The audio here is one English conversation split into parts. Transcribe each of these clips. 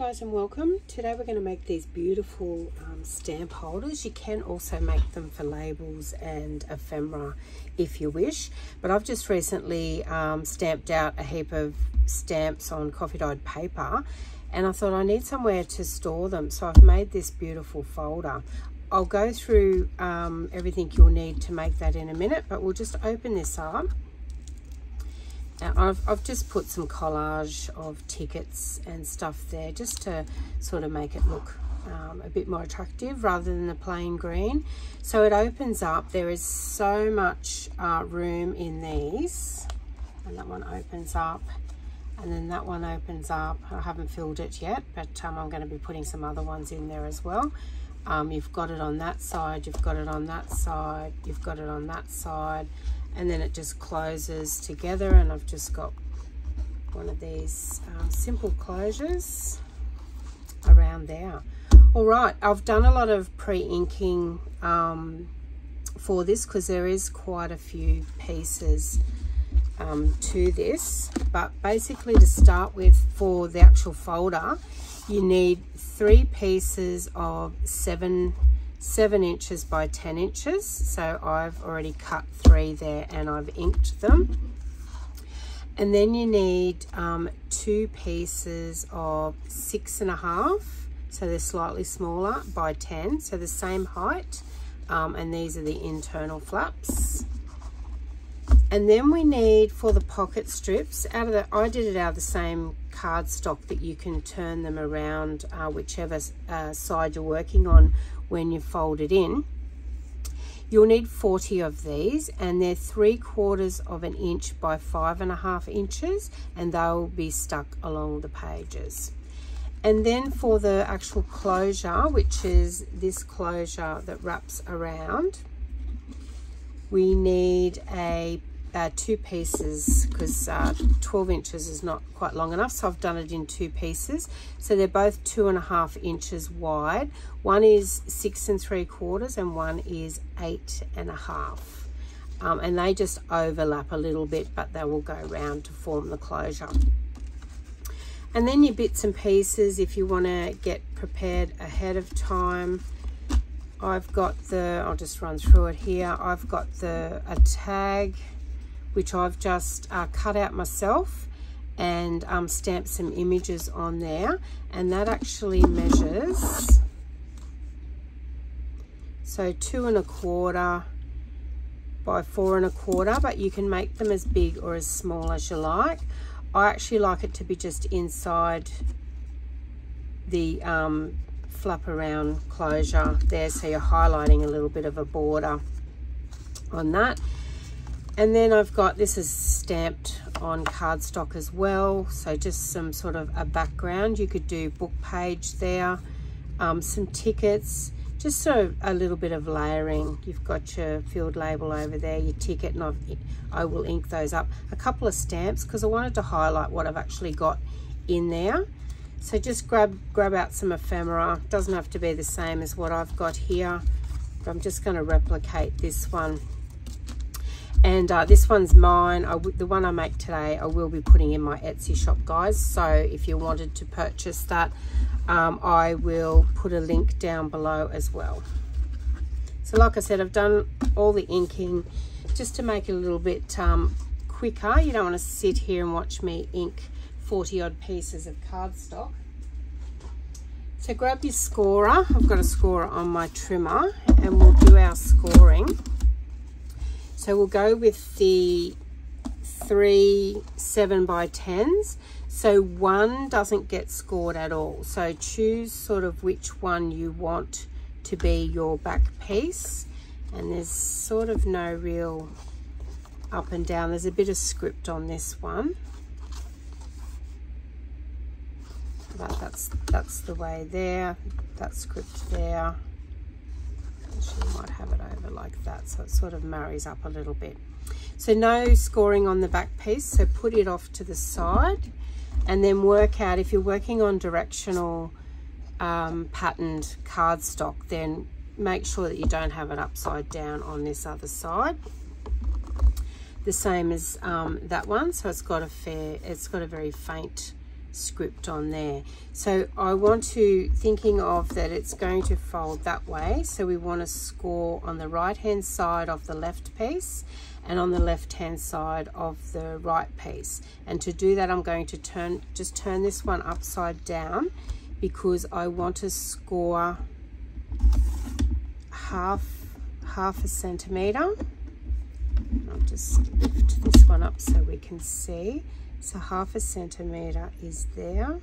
guys and welcome. Today we're going to make these beautiful um, stamp holders. You can also make them for labels and ephemera if you wish. But I've just recently um, stamped out a heap of stamps on coffee dyed paper and I thought I need somewhere to store them. So I've made this beautiful folder. I'll go through um, everything you'll need to make that in a minute, but we'll just open this up I've, I've just put some collage of tickets and stuff there just to sort of make it look um, a bit more attractive rather than the plain green. So it opens up. There is so much uh, room in these. And that one opens up. And then that one opens up. I haven't filled it yet, but um, I'm going to be putting some other ones in there as well. Um, you've got it on that side, you've got it on that side, you've got it on that side and then it just closes together and I've just got one of these um, simple closures around there. All right, I've done a lot of pre-inking um, for this because there is quite a few pieces um, to this. But basically to start with for the actual folder, you need three pieces of seven 7 inches by 10 inches. So I've already cut three there and I've inked them. And then you need um, two pieces of six and a half, so they're slightly smaller, by 10, so the same height. Um, and these are the internal flaps. And then we need for the pocket strips, out of the, I did it out of the same cardstock that you can turn them around uh, whichever uh, side you're working on when you fold it in. You'll need 40 of these and they're three quarters of an inch by five and a half inches and they'll be stuck along the pages. And then for the actual closure, which is this closure that wraps around, we need a uh, two pieces because uh, 12 inches is not quite long enough so I've done it in two pieces. So they're both two and a half inches wide. One is six and three quarters and one is eight and a half. Um, and they just overlap a little bit but they will go round to form the closure. And then your bits and pieces if you want to get prepared ahead of time I've got the I'll just run through it here. I've got the a tag which I've just uh, cut out myself and um, stamped some images on there. And that actually measures so two and a quarter by four and a quarter but you can make them as big or as small as you like. I actually like it to be just inside the um, flap around closure there so you're highlighting a little bit of a border on that and then I've got, this is stamped on cardstock as well. So just some sort of a background. You could do book page there, um, some tickets, just so a little bit of layering. You've got your field label over there, your ticket, and I've, I will ink those up. A couple of stamps because I wanted to highlight what I've actually got in there. So just grab, grab out some ephemera. Doesn't have to be the same as what I've got here. But I'm just going to replicate this one. And uh, this one's mine. The one I make today I will be putting in my Etsy shop guys. So if you wanted to purchase that um, I will put a link down below as well. So like I said I've done all the inking just to make it a little bit um, quicker. You don't want to sit here and watch me ink 40 odd pieces of cardstock so grab your scorer I've got a scorer on my trimmer and we'll do our scoring so we'll go with the three 7 by 10s. So one doesn't get scored at all. So choose sort of which one you want to be your back piece. And there's sort of no real up and down. There's a bit of script on this one. But that's, that's the way there. That script there. She might have it over like that. So it sort of marries up a little bit. So no scoring on the back piece. So put it off to the side and then work out if you're working on directional um, patterned cardstock then make sure that you don't have it upside down on this other side. The same as um, that one. So it's got a fair it's got a very faint script on there. So I want to, thinking of that it's going to fold that way. So we want to score on the right hand side of the left piece and on the left hand side of the right piece. And to do that, I'm going to turn, just turn this one upside down because I want to score half, half a centimetre. I'll just lift this one up so we can see. So half a centimetre is there.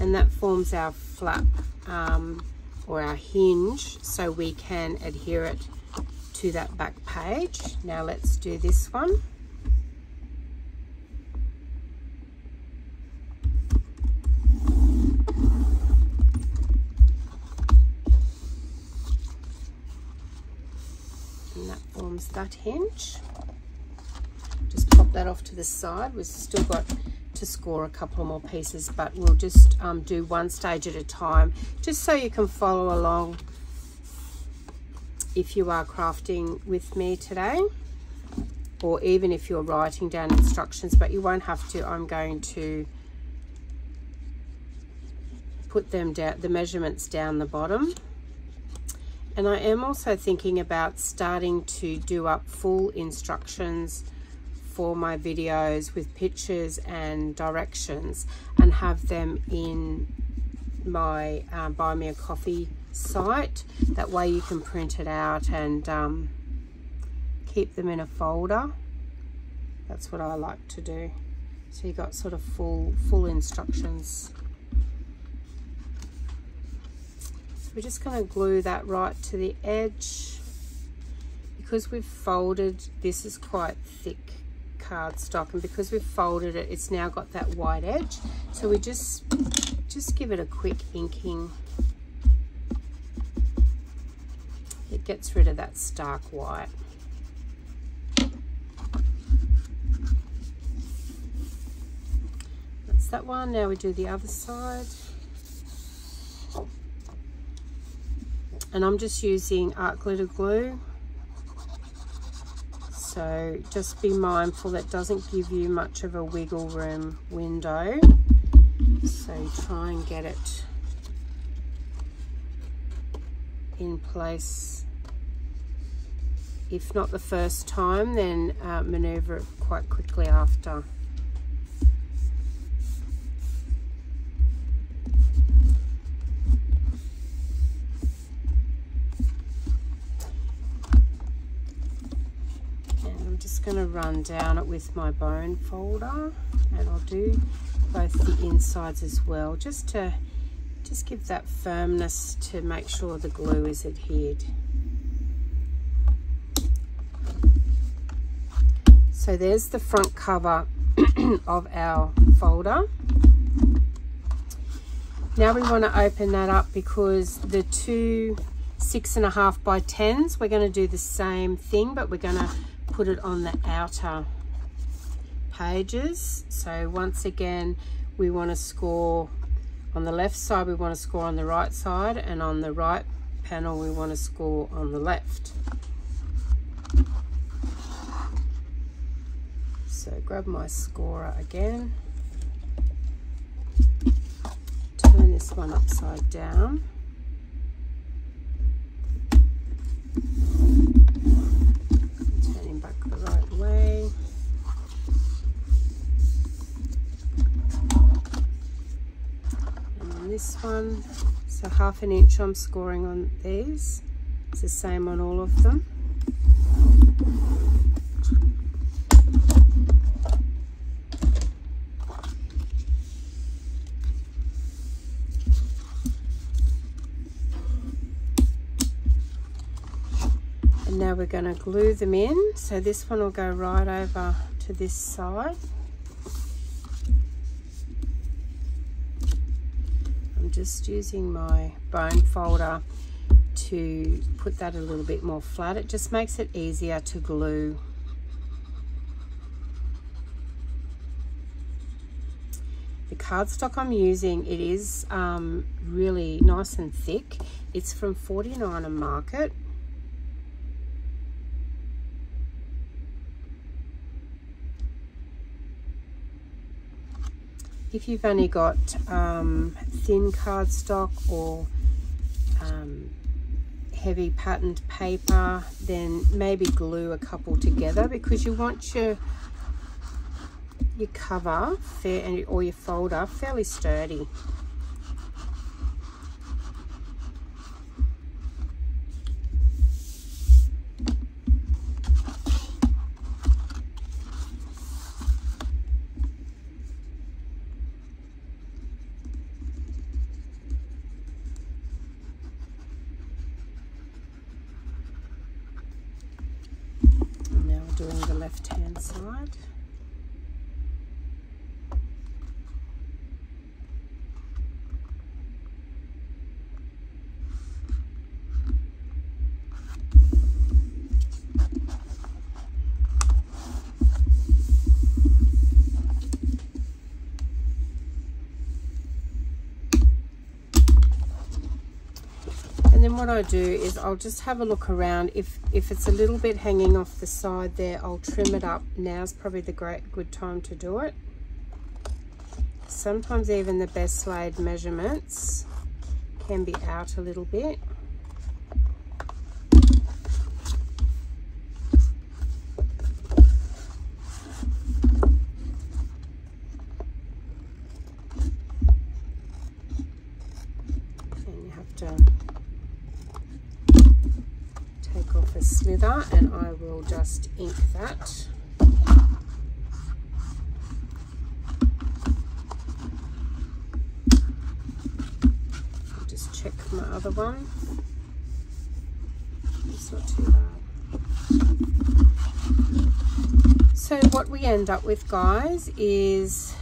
And that forms our flap um, or our hinge so we can adhere it to that back page. Now let's do this one. Forms that hinge. Just pop that off to the side. We've still got to score a couple more pieces, but we'll just um, do one stage at a time, just so you can follow along if you are crafting with me today, or even if you're writing down instructions, but you won't have to. I'm going to put them down, the measurements down the bottom. And I am also thinking about starting to do up full instructions for my videos with pictures and directions and have them in my uh, buy me a coffee site. That way you can print it out and um, keep them in a folder. That's what I like to do. So you got sort of full full instructions we're just going to glue that right to the edge. Because we've folded this is quite thick cardstock and because we've folded it it's now got that white edge. So we just just give it a quick inking. It gets rid of that stark white. That's that one. Now we do the other side and I'm just using art glitter glue. So just be mindful that doesn't give you much of a wiggle room window. So try and get it in place. If not the first time then uh, maneuver it quite quickly after going to run down it with my bone folder and I'll do both the insides as well just to just give that firmness to make sure the glue is adhered. So there's the front cover of our folder. Now we want to open that up because the two six and a half by tens, we're going to do the same thing, but we're going to put it on the outer pages. So once again, we want to score on the left side, we want to score on the right side, and on the right panel, we want to score on the left. So grab my scorer again, turn this one upside down. This one so half an inch I'm scoring on these. It's the same on all of them now we're going to glue them in so this one will go right over to this side I'm just using my bone folder to put that a little bit more flat. It just makes it easier to glue. The cardstock I'm using, it is um, really nice and thick. It's from 49 and Market. If you've only got um, thin cardstock or um, heavy patterned paper then maybe glue a couple together because you want your your cover fair or your folder fairly sturdy what I do is I'll just have a look around. If, if it's a little bit hanging off the side there, I'll trim it up. Now's probably the great good time to do it. Sometimes even the best laid measurements can be out a little bit. Slither and I will just ink that. Just check my other one. It's not too bad. So what we end up with guys is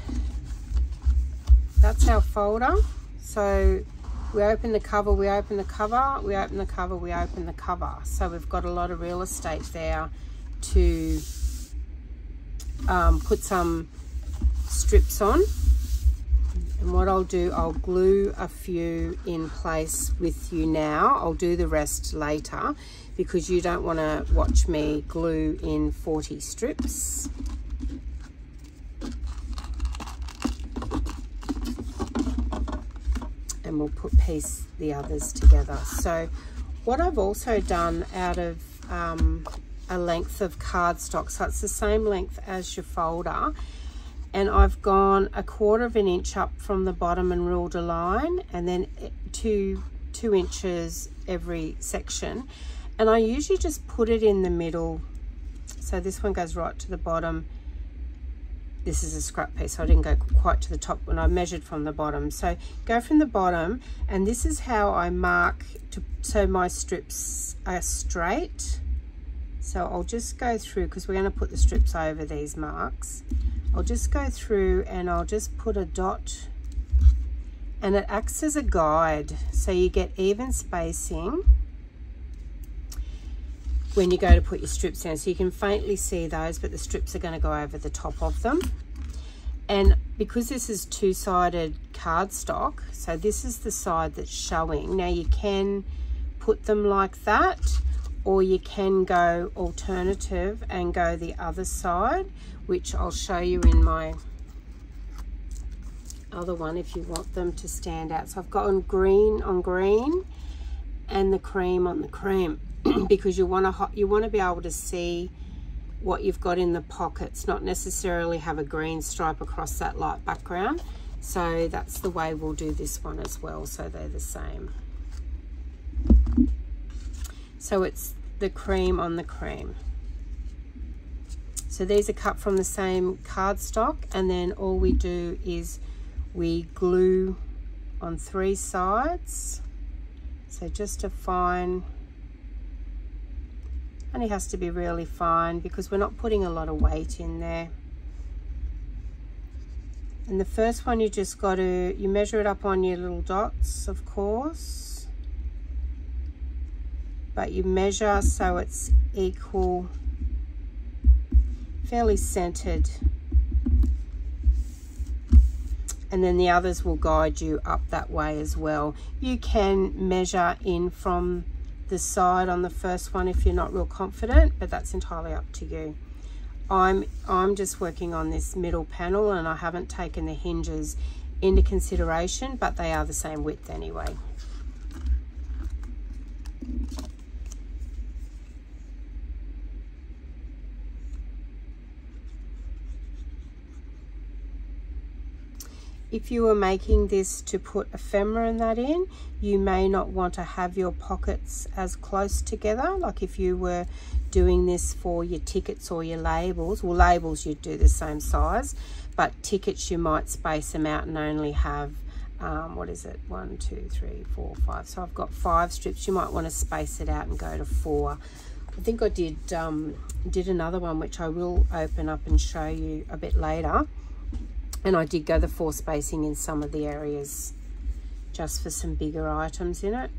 that's our folder. So we open the cover, we open the cover, we open the cover, we open the cover. So we've got a lot of real estate there to um, put some strips on. And what I'll do, I'll glue a few in place with you now. I'll do the rest later because you don't want to watch me glue in 40 strips. And we'll put piece the others together. So what I've also done out of um, a length of cardstock, so it's the same length as your folder, and I've gone a quarter of an inch up from the bottom and ruled a line, and then two, two inches every section. And I usually just put it in the middle. So this one goes right to the bottom this is a scrap piece so I didn't go quite to the top when I measured from the bottom. So go from the bottom and this is how I mark to, so my strips are straight. So I'll just go through because we're going to put the strips over these marks. I'll just go through and I'll just put a dot and it acts as a guide so you get even spacing when you go to put your strips down. So you can faintly see those, but the strips are going to go over the top of them. And because this is two-sided cardstock, so this is the side that's showing. Now you can put them like that, or you can go alternative and go the other side, which I'll show you in my other one if you want them to stand out. So I've got on green on green and the cream on the cream. because you want to you want to be able to see what you've got in the pockets not necessarily have a green stripe across that light background. So that's the way we'll do this one as well so they're the same. So it's the cream on the cream. So these are cut from the same cardstock and then all we do is we glue on three sides. So just a fine only has to be really fine because we're not putting a lot of weight in there. And the first one you just got to, you measure it up on your little dots, of course. But you measure so it's equal, fairly centered. And then the others will guide you up that way as well. You can measure in from the side on the first one if you're not real confident, but that's entirely up to you. I'm, I'm just working on this middle panel and I haven't taken the hinges into consideration, but they are the same width anyway. If you were making this to put ephemera that in, you may not want to have your pockets as close together. Like if you were doing this for your tickets or your labels, well labels you'd do the same size, but tickets you might space them out and only have, um, what is it, one, two, three, four, five. So I've got five strips. You might want to space it out and go to four. I think I did, um, did another one which I will open up and show you a bit later and I did go the four spacing in some of the areas just for some bigger items in it.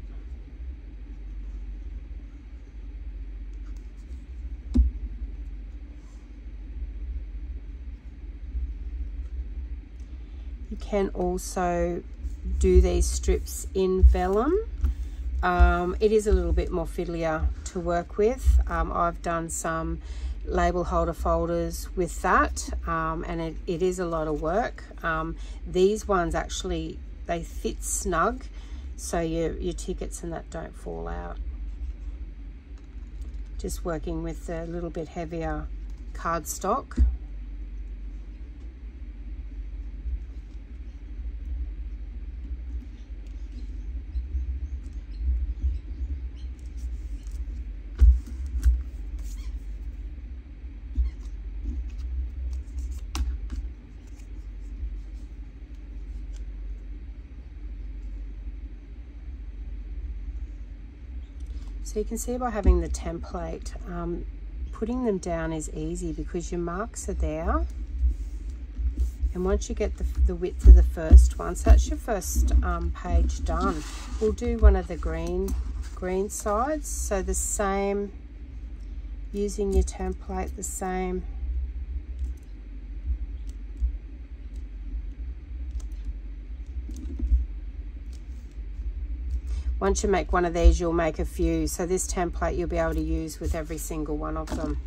You can also do these strips in vellum. Um, it is a little bit more fiddlier to work with. Um, I've done some label holder folders with that um, and it, it is a lot of work. Um, these ones actually they fit snug so your, your tickets and that don't fall out. Just working with a little bit heavier cardstock So you can see by having the template, um, putting them down is easy because your marks are there. And once you get the, the width of the first one, so that's your first um, page done. We'll do one of the green, green sides. So the same, using your template, the same Once you make one of these, you'll make a few. So this template you'll be able to use with every single one of them.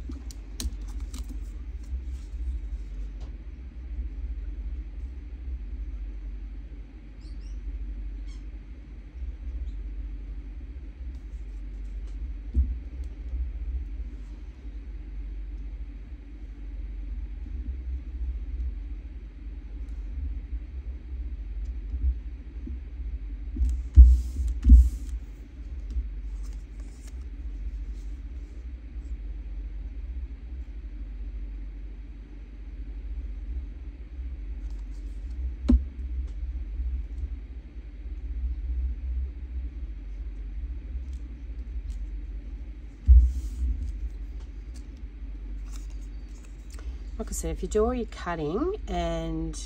Said, if you do all your cutting and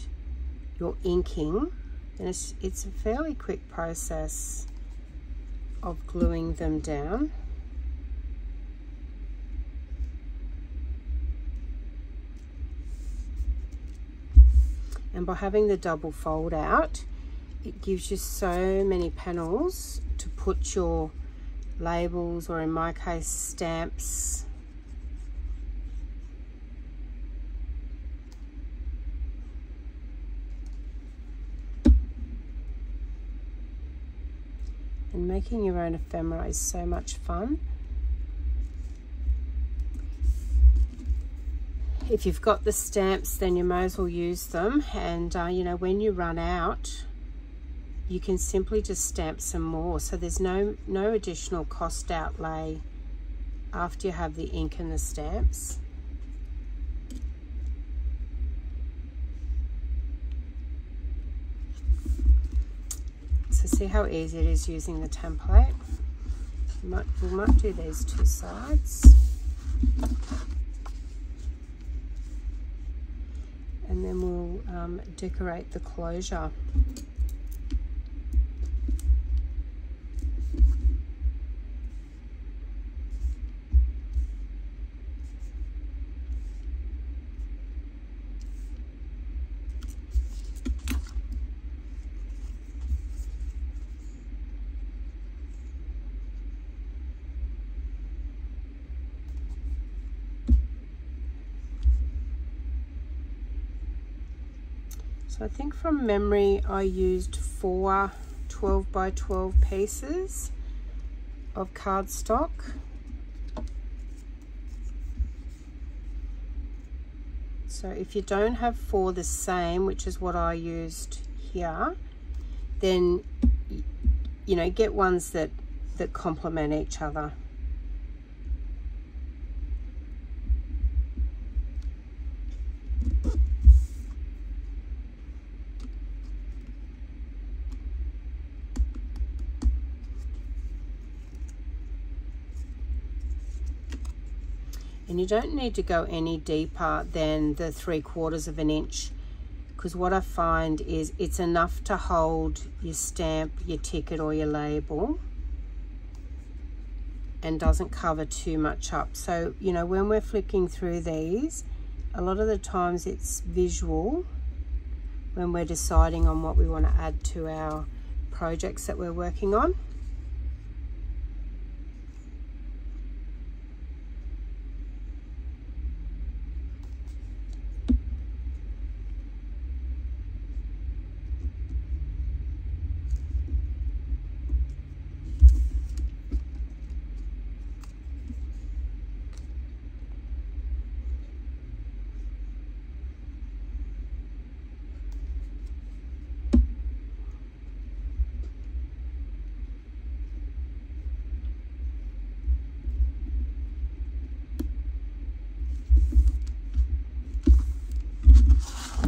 your inking, then it's, it's a fairly quick process of gluing them down. And by having the double fold out, it gives you so many panels to put your labels or in my case stamps making your own ephemera is so much fun. If you've got the stamps then you may as well use them and uh, you know when you run out you can simply just stamp some more so there's no no additional cost outlay after you have the ink and the stamps. So see how easy it is using the template. We might, we might do these two sides. And then we'll um, decorate the closure. So I think from memory I used four 12 by 12 pieces of cardstock. So if you don't have four the same, which is what I used here, then you know, get ones that that complement each other. And you don't need to go any deeper than the three quarters of an inch because what I find is it's enough to hold your stamp, your ticket or your label and doesn't cover too much up. So, you know, when we're flicking through these, a lot of the times it's visual when we're deciding on what we want to add to our projects that we're working on.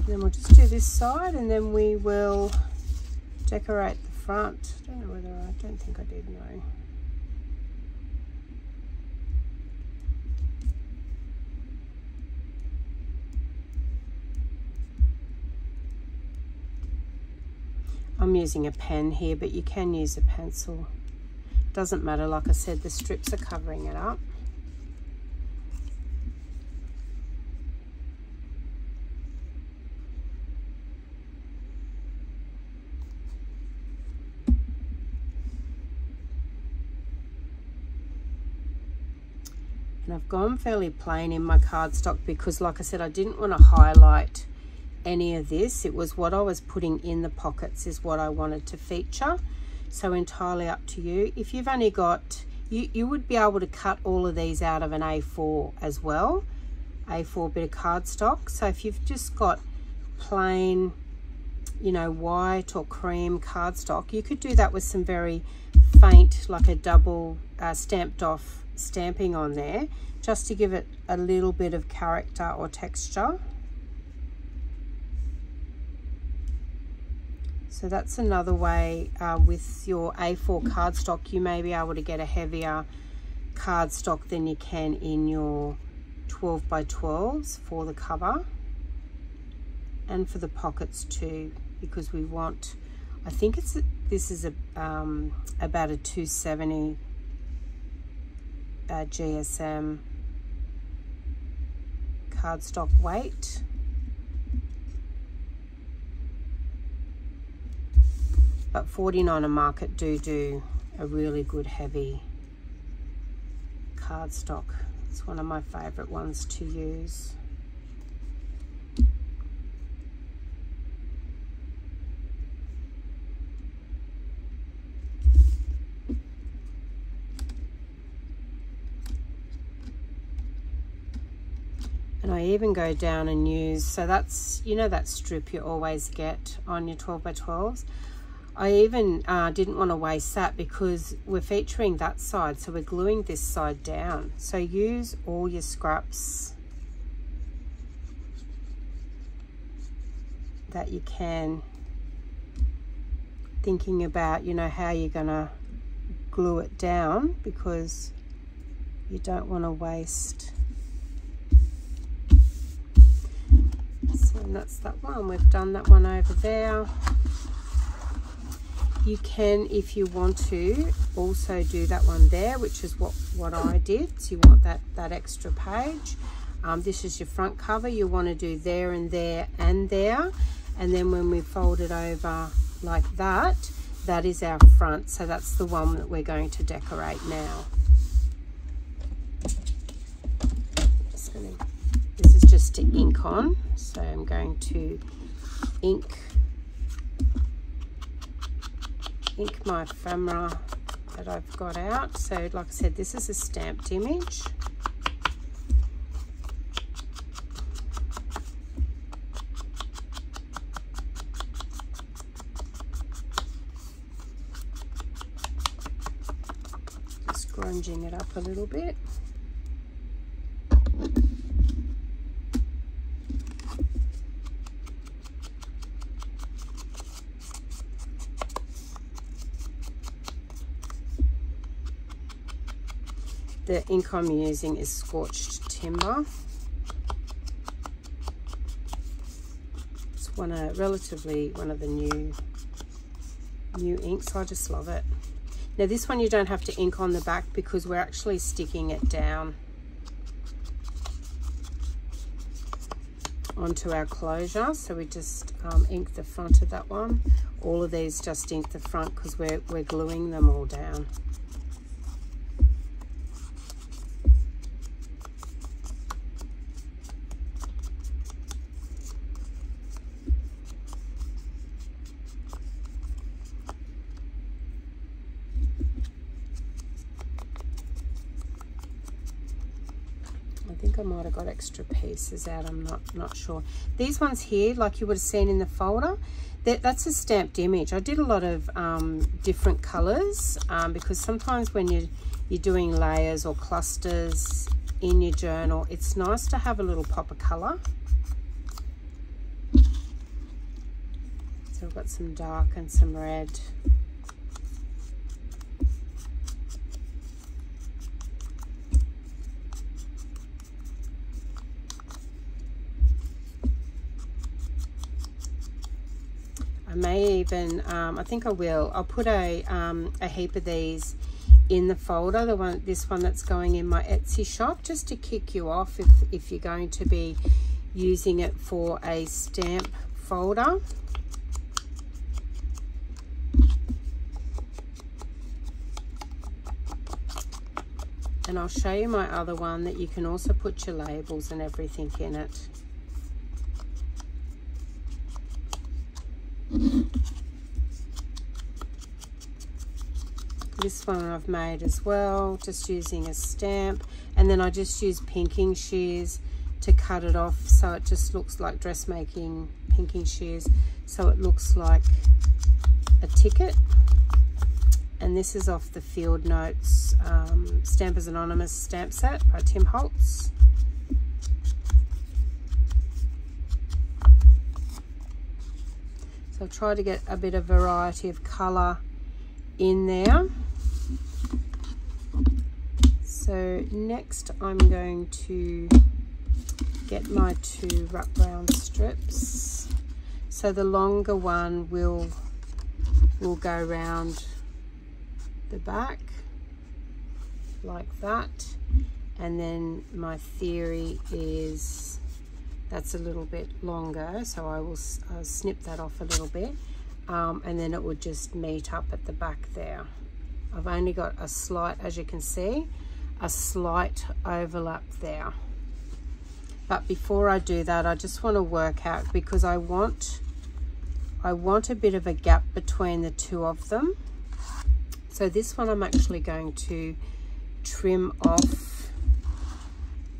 Then we'll just do this side and then we will decorate the front. I don't know whether I don't think I did know. I'm using a pen here, but you can use a pencil. Doesn't matter, like I said, the strips are covering it up. I've gone fairly plain in my cardstock because like I said I didn't want to highlight any of this. It was what I was putting in the pockets is what I wanted to feature. So entirely up to you. If you've only got you, you would be able to cut all of these out of an A4 as well. A4 bit of cardstock. So if you've just got plain you know white or cream cardstock you could do that with some very faint like a double uh, stamped off stamping on there just to give it a little bit of character or texture. So that's another way uh, with your A4 cardstock, you may be able to get a heavier cardstock than you can in your 12 by 12s for the cover and for the pockets too because we want I think it's this is a um, about a 270 uh, GSM cardstock weight. But 49 and Market do do a really good heavy cardstock. It's one of my favourite ones to use. Even go down and use so that's you know that strip you always get on your 12 by 12s I even uh, didn't want to waste that because we're featuring that side so we're gluing this side down. So use all your scraps that you can thinking about you know how you're gonna glue it down because you don't want to waste So that's that one. We've done that one over there. You can, if you want to, also do that one there, which is what, what I did. So you want that, that extra page. Um, this is your front cover. You want to do there and there and there. And then when we fold it over like that, that is our front. So that's the one that we're going to decorate now. Gonna, this is just to ink on. So I'm going to ink ink my ephemera that I've got out. So like I said, this is a stamped image. Just grunging it up a little bit. Ink I'm using is Scorched Timber. It's one of relatively one of the new new inks. I just love it. Now this one you don't have to ink on the back because we're actually sticking it down onto our closure. So we just um, ink the front of that one. All of these just ink the front because we're, we're gluing them all down. think I might have got extra pieces out. I'm not, not sure. These ones here, like you would have seen in the folder, that, that's a stamped image. I did a lot of um, different colors um, because sometimes when you, you're doing layers or clusters in your journal, it's nice to have a little pop of color. So I've got some dark and some red. May even, um, I think I will, I'll put a, um, a heap of these in the folder, the one, this one that's going in my Etsy shop, just to kick you off if, if you're going to be using it for a stamp folder. And I'll show you my other one that you can also put your labels and everything in it. This one I've made as well, just using a stamp. And then I just use pinking shears to cut it off so it just looks like dressmaking pinking shears. So it looks like a ticket. And this is off the Field Notes um, Stampers Anonymous stamp set by Tim Holtz. So I'll try to get a bit of variety of colour in there. So next I'm going to get my two wrap round strips. So the longer one will will go round the back like that. And then my theory is that's a little bit longer so I will uh, snip that off a little bit. Um, and then it will just meet up at the back there. I've only got a slight as you can see a slight overlap there but before I do that I just want to work out because I want I want a bit of a gap between the two of them so this one I'm actually going to trim off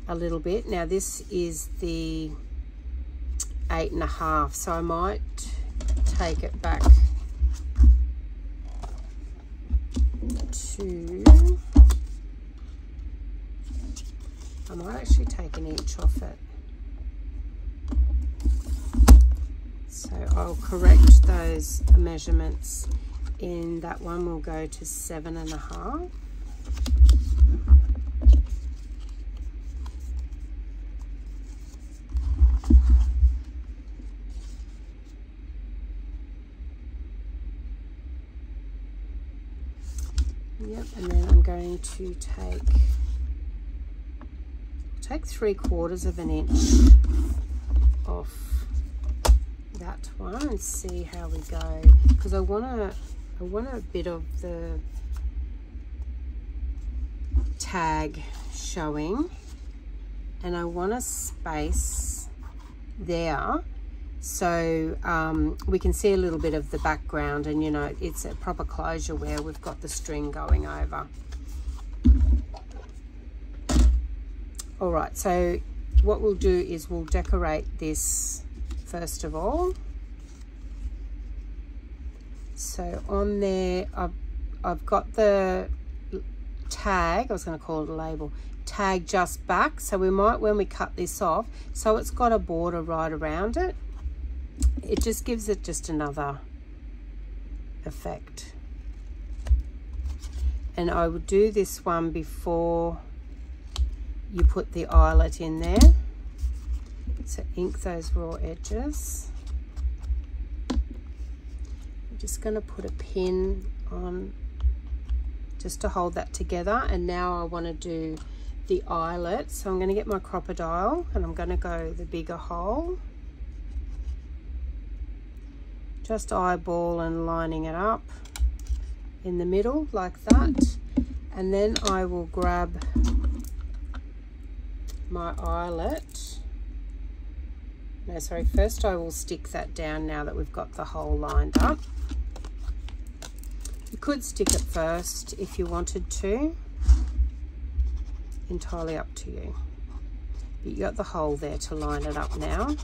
a little bit. Now this is the eight and a half, so I might take it back to, I might actually take an inch off it. So I'll correct those measurements in that one will go to seven and a half. Yep, and then I'm going to take take three quarters of an inch off that one and see how we go. Because I want to I want a bit of the tag showing. And I want a space there so um, we can see a little bit of the background and you know it's a proper closure where we've got the string going over all right so what we'll do is we'll decorate this first of all. So on there I've, I've got the tag I was going to call it a label tag just back. So we might when we cut this off so it's got a border right around it it just gives it just another effect. And I would do this one before you put the eyelet in there so ink those raw edges. I'm just going to put a pin on just to hold that together. And now I want to do the eyelet. So I'm going to get my Crop-A-Dile and I'm going to go the bigger hole. Just eyeball and lining it up in the middle like that. And then I will grab my eyelet. No sorry first I will stick that down now that we've got the hole lined up. You could stick it first if you wanted to. Entirely up to you. But you got the hole there to line it up now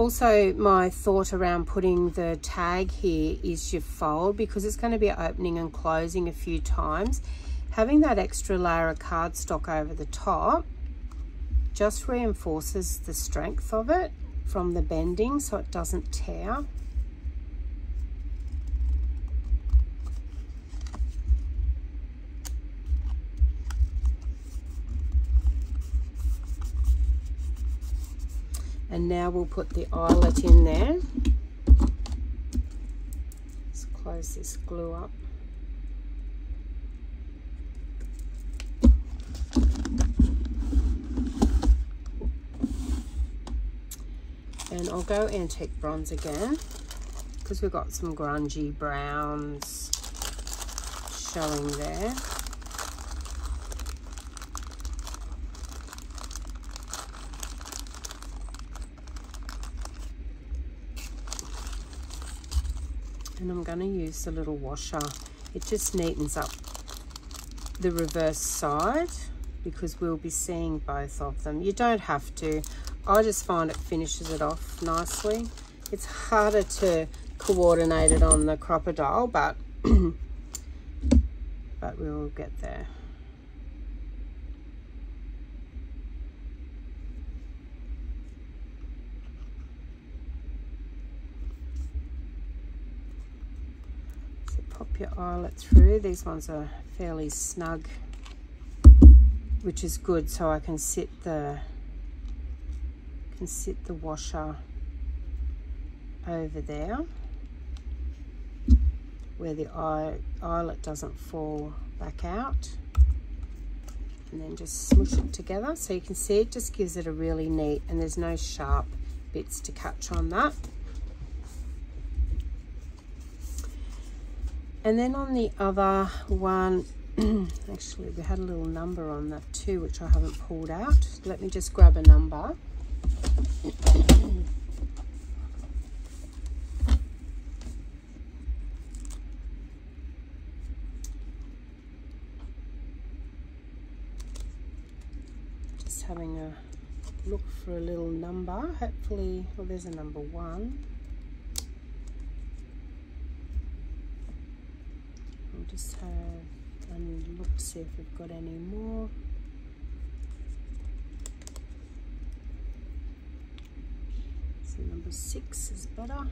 also my thought around putting the tag here is your fold because it's going to be opening and closing a few times. Having that extra layer of cardstock over the top just reinforces the strength of it from the bending so it doesn't tear and now we'll put the eyelet in there. Let's close this glue up. And I'll go antique bronze again because we've got some grungy browns showing there and I'm going to use the little washer. It just neatens up the reverse side because we'll be seeing both of them. You don't have to. I just find it finishes it off nicely. It's harder to coordinate it on the Crop-A-Dile but but we'll get there pop your eyelet through. These ones are fairly snug, which is good so I can sit the can sit the washer over there where the eye, eyelet doesn't fall back out. And then just smush it together. So you can see it just gives it a really neat and there's no sharp bits to catch on that and then on the other one actually we had a little number on that too which I haven't pulled out. Let me just grab a number. Just having a look for a little number. Hopefully well there's a number one just have a look see if we've got any more. So number six is better.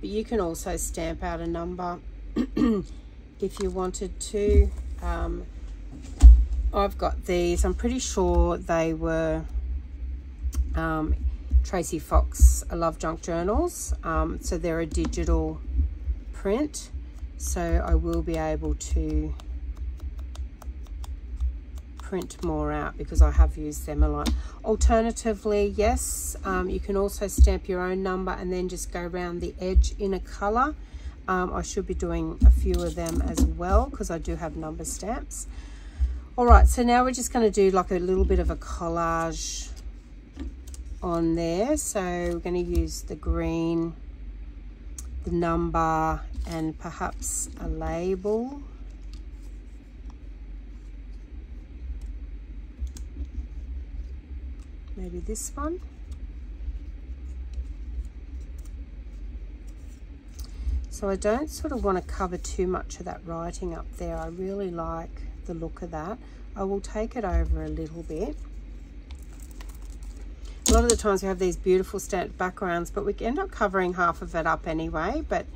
But you can also stamp out a number if you wanted to. Um, I've got these. I'm pretty sure they were um, Tracy Fox Love Junk Journals. Um, so they're a digital print. So I will be able to print more out because I have used them a lot. Alternatively, yes, um, you can also stamp your own number and then just go around the edge in a colour. Um, I should be doing a few of them as well because I do have number stamps. All right, so now we're just going to do like a little bit of a collage on there. So we're going to use the green, the number, and perhaps a label. Maybe this one. So I don't sort of want to cover too much of that writing up there. I really like the look of that. I will take it over a little bit. A lot of the times we have these beautiful stamped backgrounds, but we end up covering half of it up anyway. But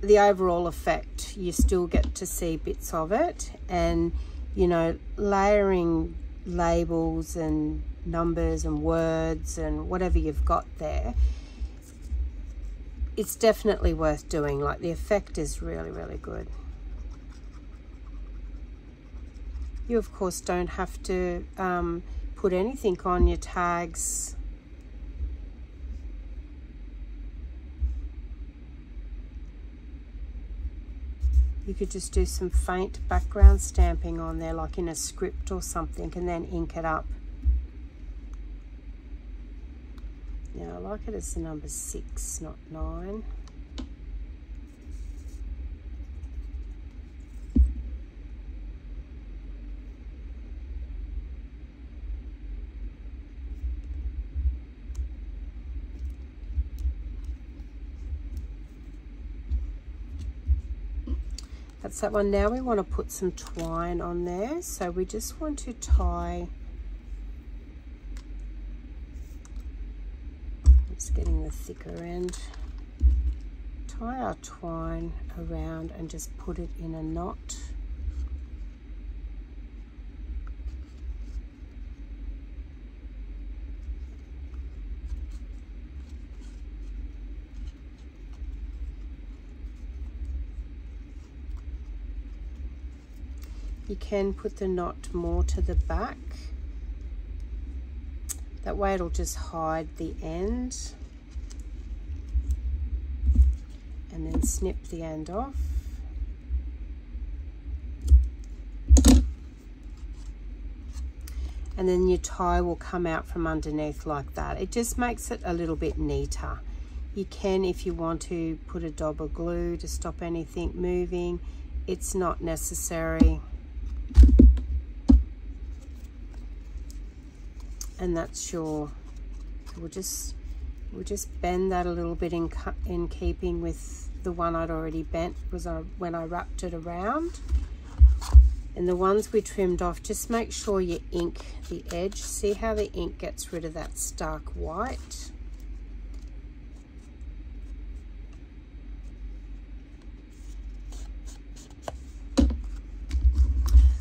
the overall effect, you still get to see bits of it. And, you know, layering labels and numbers and words and whatever you've got there, it's definitely worth doing. Like the effect is really, really good. You, of course, don't have to um, put anything on your tags. You could just do some faint background stamping on there, like in a script or something, and then ink it up. Now, I like it as the number six, not nine. That's that one. Now we want to put some twine on there. So we just want to tie, just getting the thicker end, tie our twine around and just put it in a knot. You can put the knot more to the back. That way it'll just hide the end. And then snip the end off. And then your tie will come out from underneath like that. It just makes it a little bit neater. You can if you want to put a dab of glue to stop anything moving. It's not necessary and that's your we'll just we'll just bend that a little bit in in keeping with the one I'd already bent was I, when I wrapped it around. And the ones we trimmed off just make sure you ink the edge. See how the ink gets rid of that stark white?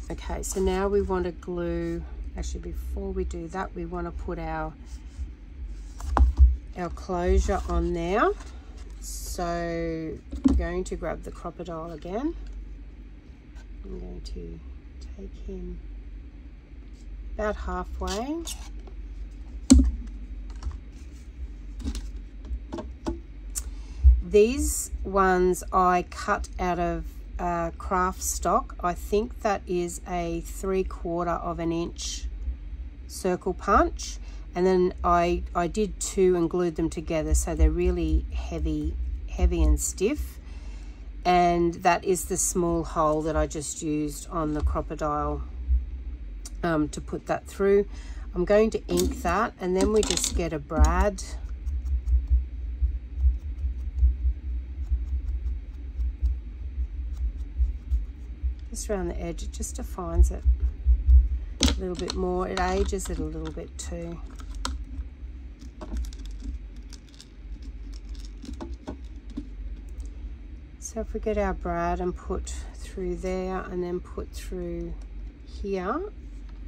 Okay so now we want to glue actually before we do that we want to put our our closure on now. So I'm going to grab the crocodile again. I'm going to take him about halfway. These ones I cut out of uh, craft stock. I think that is a three quarter of an inch circle punch. And then I, I did two and glued them together so they're really heavy, heavy and stiff. And that is the small hole that I just used on the crocodile um, to put that through. I'm going to ink that and then we just get a brad just around the edge it just defines it a little bit more. It ages it a little bit too. So if we get our brad and put through there and then put through here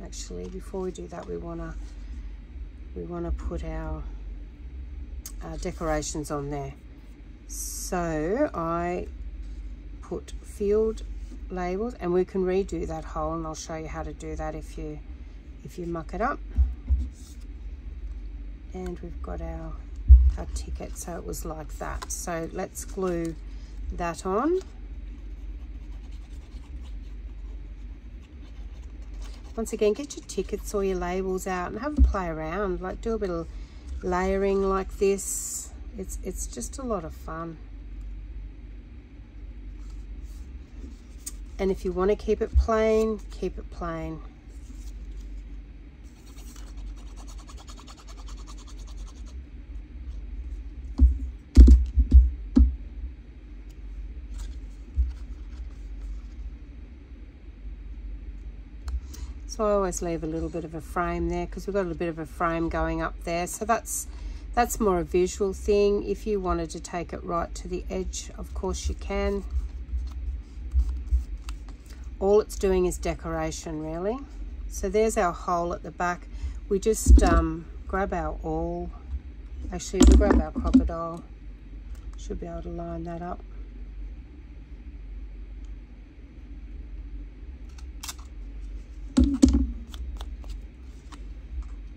actually before we do that we want to we want to put our uh, decorations on there. So I put field labels and we can redo that hole and I'll show you how to do that if you if you muck it up. And we've got our our ticket so it was like that. So let's glue that on. Once again get your tickets or your labels out and have a play around. Like do a of layering like this. It's it's just a lot of fun and if you want to keep it plain keep it plain So I always leave a little bit of a frame there because we've got a little bit of a frame going up there. So that's that's more a visual thing. If you wanted to take it right to the edge, of course you can. All it's doing is decoration really. So there's our hole at the back. We just um, grab our awl. Actually, we grab our crocodile. Should be able to line that up.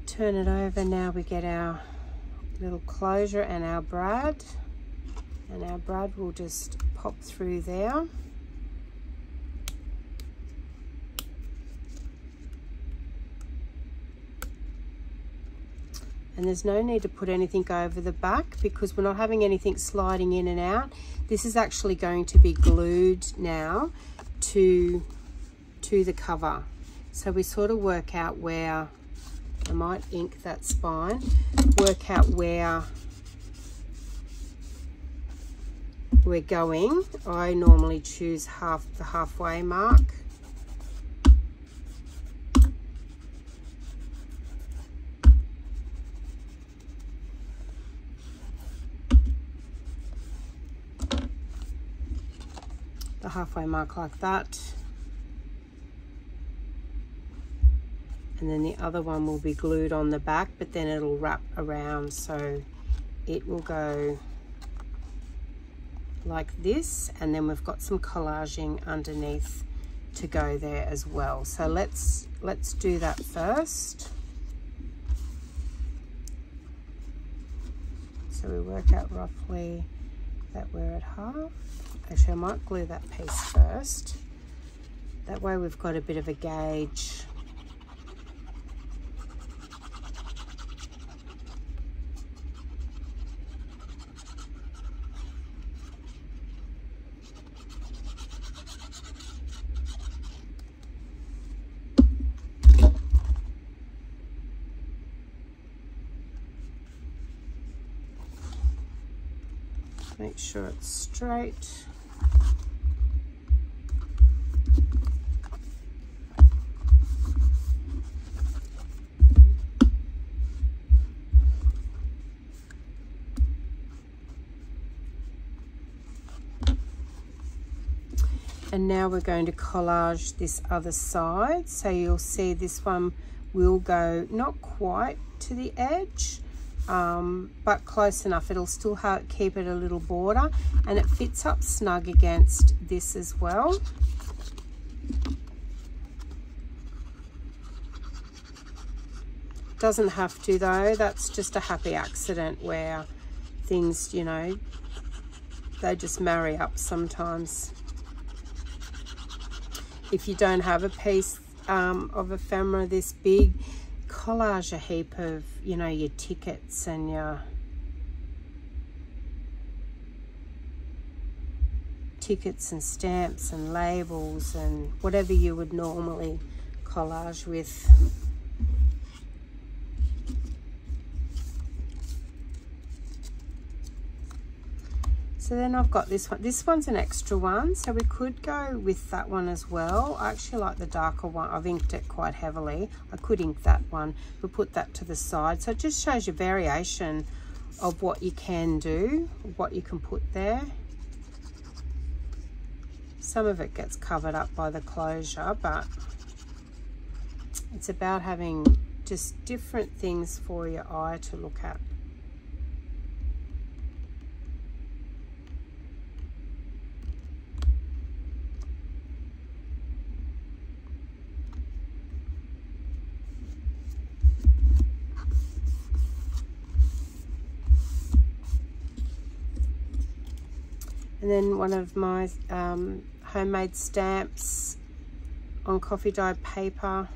turn it over now we get our little closure and our brad and our brad will just pop through there and there's no need to put anything over the back because we're not having anything sliding in and out this is actually going to be glued now to to the cover so we sort of work out where I might ink that spine, work out where we're going. I normally choose half the halfway mark. Halfway mark like that. and then the other one will be glued on the back but then it'll wrap around. So it will go like this and then we've got some collaging underneath to go there as well. So let's let's do that first. So we work out roughly that we're at half. Actually I might glue that piece first. That way we've got a bit of a gauge make sure it's straight. and now we're going to collage this other side so you'll see this one will go not quite to the edge um, but close enough. It'll still keep it a little border and it fits up snug against this as well. Doesn't have to though, that's just a happy accident where things, you know, they just marry up sometimes. If you don't have a piece um, of ephemera this big, collage a heap of, you know, your tickets and your tickets and stamps and labels and whatever you would normally collage with. So then I've got this one. This one's an extra one, so we could go with that one as well. I actually like the darker one. I've inked it quite heavily. I could ink that one. We'll put that to the side. So it just shows you variation of what you can do, what you can put there. Some of it gets covered up by the closure, but it's about having just different things for your eye to look at. And then one of my um, homemade stamps on coffee dyed paper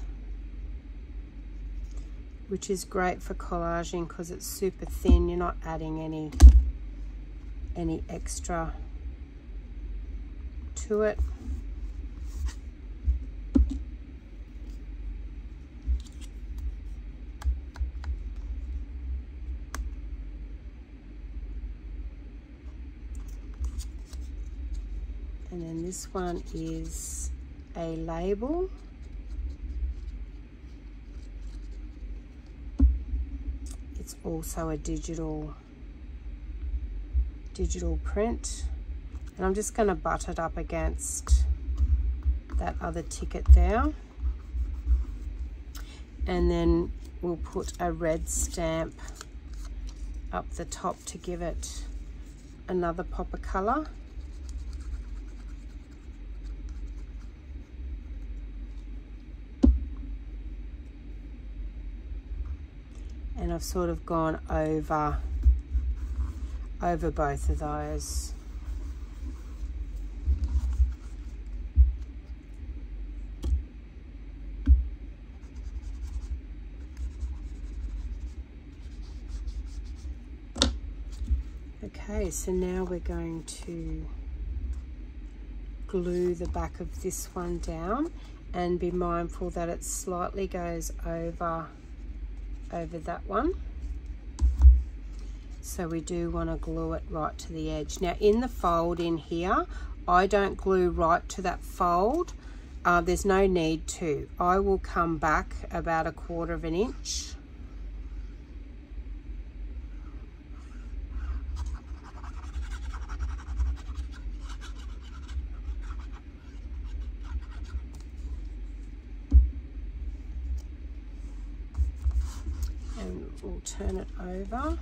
which is great for collaging because it's super thin. You're not adding any any extra to it and then this one is a label. It's also a digital digital print. And I'm just going to butt it up against that other ticket there. And then we'll put a red stamp up the top to give it another pop of colour and I've sort of gone over over both of those. Okay so now we're going to glue the back of this one down and be mindful that it slightly goes over over that one. So we do want to glue it right to the edge. Now in the fold in here, I don't glue right to that fold. Uh, there's no need to. I will come back about a quarter of an inch. Turn it over.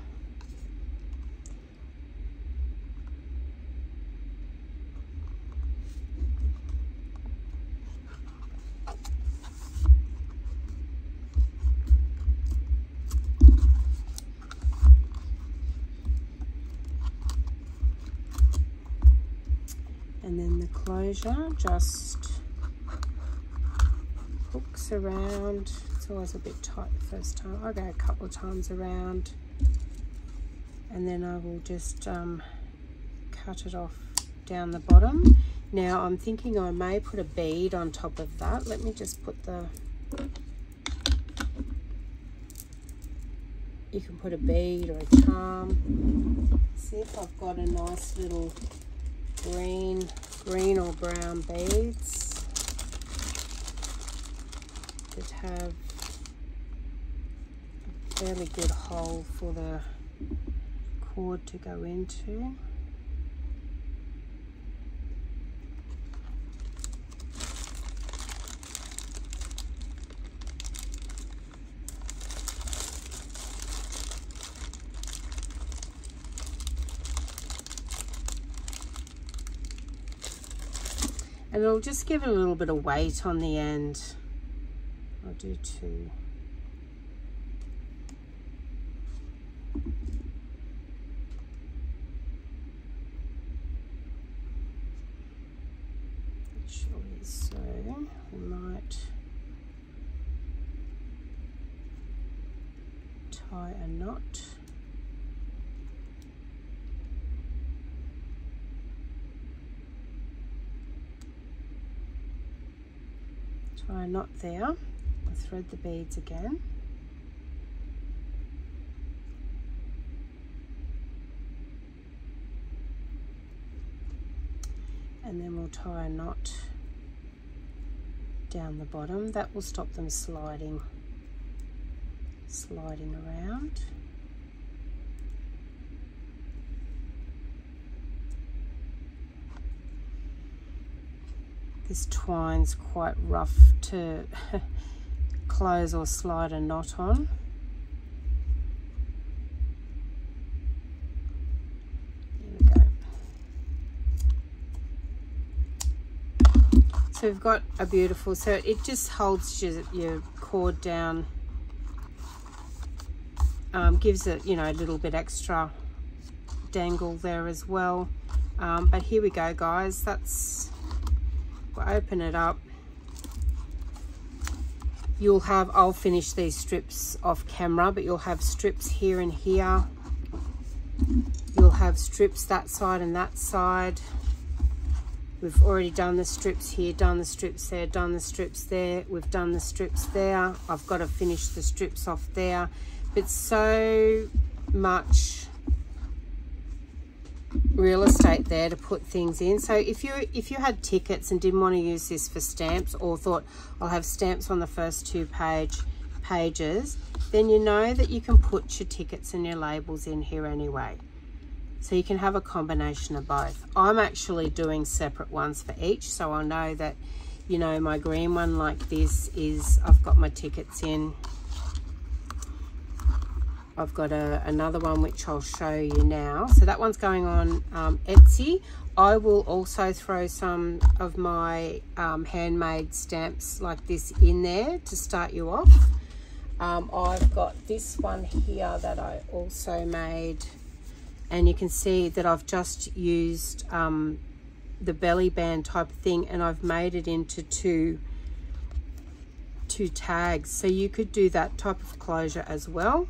and then the closure just hooks around always a bit tight the first time. I'll go a couple of times around and then I will just um, cut it off down the bottom. Now I'm thinking I may put a bead on top of that. Let me just put the, you can put a bead or a charm. See if I've got a nice little green, green or brown beads that have fairly good hole for the cord to go into. and it'll just give it a little bit of weight on the end. I'll do two. tie a knot there. Thread the beads again. And then we'll tie a knot down the bottom. That will stop them sliding sliding around This twine's quite rough to close or slide a knot on. So we've got a beautiful, so it just holds your, your cord down, um, gives it, you know, a little bit extra dangle there as well Um, but here we go, guys. That's, open it up. You'll have, I'll finish these strips off camera, but you'll have strips here and here. You'll have strips that side and that side. We've already done the strips here, done the strips there, done the strips there. We've done the strips there. I've got to finish the strips off there. But so much real estate there to put things in. So if you if you had tickets and didn't want to use this for stamps or thought I'll have stamps on the first two page pages, then you know that you can put your tickets and your labels in here anyway. So you can have a combination of both. I'm actually doing separate ones for each, so I know that, you know, my green one like this is, I've got my tickets in. I've got a, another one which I'll show you now. So that one's going on um, Etsy. I will also throw some of my um, handmade stamps like this in there to start you off. Um, I've got this one here that I also made and you can see that I've just used um, the belly band type thing and I've made it into two two tags so you could do that type of closure as well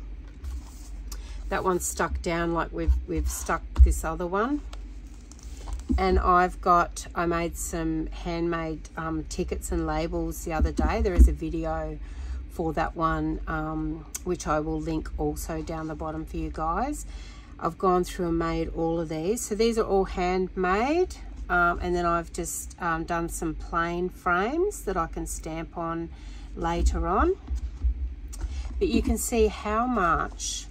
that one's stuck down like we've we've stuck this other one and I've got I made some handmade um, tickets and labels the other day there is a video for that one um, which I will link also down the bottom for you guys I've gone through and made all of these. So these are all handmade. Um, and then I've just um, done some plain frames that I can stamp on later on. But you can see how much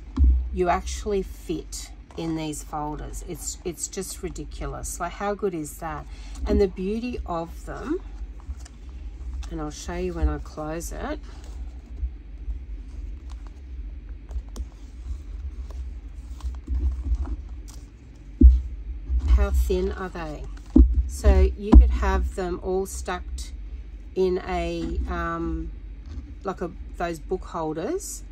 you actually fit in these folders. It's, it's just ridiculous. Like how good is that? And the beauty of them, and I'll show you when I close it, how thin are they? So you could have them all stuck in a, um, like a, those book holders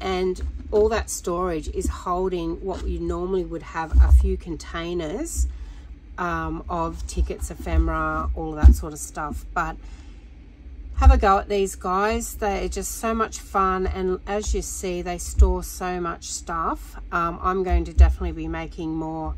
and all that storage is holding what you normally would have a few containers um, of tickets, ephemera, all of that sort of stuff. But have a go at these guys. They're just so much fun. And as you see, they store so much stuff. Um, I'm going to definitely be making more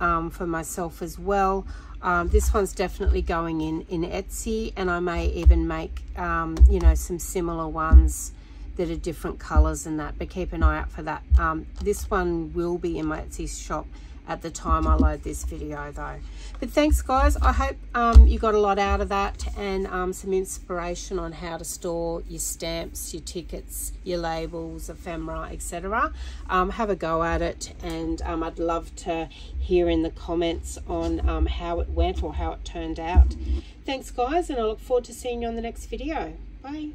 um, for myself as well. Um, this one's definitely going in in Etsy and I may even make um, you know some similar ones that are different colors and that but keep an eye out for that um, this one will be in my Etsy shop at the time I load this video though. But thanks guys, I hope um, you got a lot out of that and um, some inspiration on how to store your stamps, your tickets, your labels, ephemera, etc. Um, have a go at it and um, I'd love to hear in the comments on um, how it went or how it turned out. Thanks guys and I look forward to seeing you on the next video. Bye.